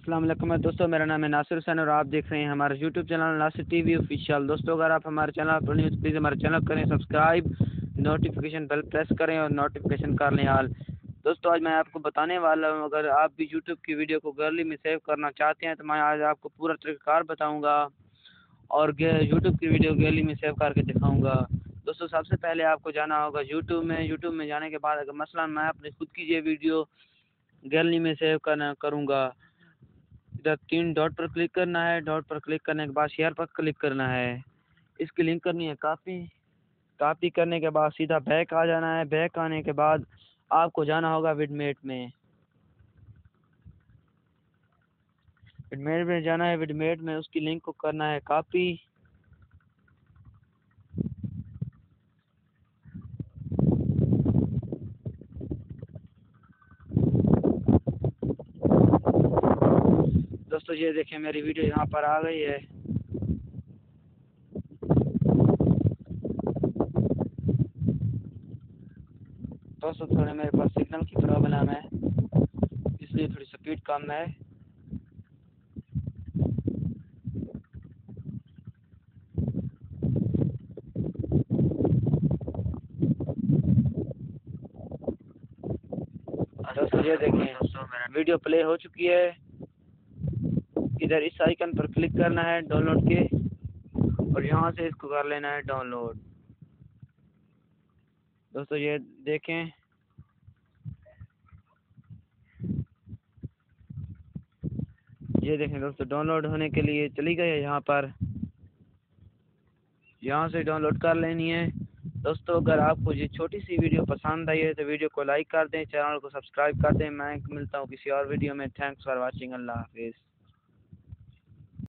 वालेकुम दोस्तों, मेरा नाम है नासिर हुसैन और आप देख रहे हैं हमारे YouTube channel Nasir TV official दोस्तों, अगर आप हमारे चैनल पर न्यूज़ प्लीज़ हमारे चैनल करें सब्सक्राइब नोटिफिकेशन बेल प्रेस करें और नोटिफिकेशन कर लें हाल दोस्तों, आज मैं आपको बताने वाला हूँ, अगर आप भी यूट्यूब की वीडियो को गैलरी में सेव करना चाहते हैं तो मैं आज आपको पूरा तरीक़ार बताऊँगा और यूट्यूब की वीडियो गैलरी में सेव करके दिखाऊँगा। दोस्तों, सबसे पहले आपको जाना होगा यूट्यूब में। यूट्यूब में जाने के बाद अगर मसला मैं अपनी खुद की ये वीडियो गैलरी में सेव करना, करूँगा इधर तीन डॉट पर क्लिक करना है डॉट पर क्लिक करने के बाद शेयर पर क्लिक करना है। इसकी लिंक करनी है कापी कापी करने के बाद सीधा बैक आ जाना है। बैक आने के बाद आपको जाना होगा विडमेट में। विडमेट में जाना है। विडमेट में उसकी लिंक को करना है कापी दोस्तों ये देखें मेरी वीडियो यहाँ पर आ गई है। दोस्तों थोड़े मेरे पास सिग्नल की प्रॉब्लम है। इसलिए थोड़ी स्पीड कम है। दोस्तों ये देखें वीडियो प्ले हो चुकी है। इधर इस आइकन पर क्लिक करना है डाउनलोड के और यहाँ से इसको कर लेना है डाउनलोड। दोस्तों ये देखें। ये देखें दोस्तों डाउनलोड होने के लिए चली गई है यहाँ पर। यहाँ से डाउनलोड कर लेनी है। दोस्तों अगर आपको ये छोटी सी वीडियो पसंद आई है तो वीडियो को लाइक कर दें, चैनल को सब्सक्राइब कर दें। मैं मिलता हूँ किसी और वीडियो में। Thanks for watching. अल्लाह हाफिज़।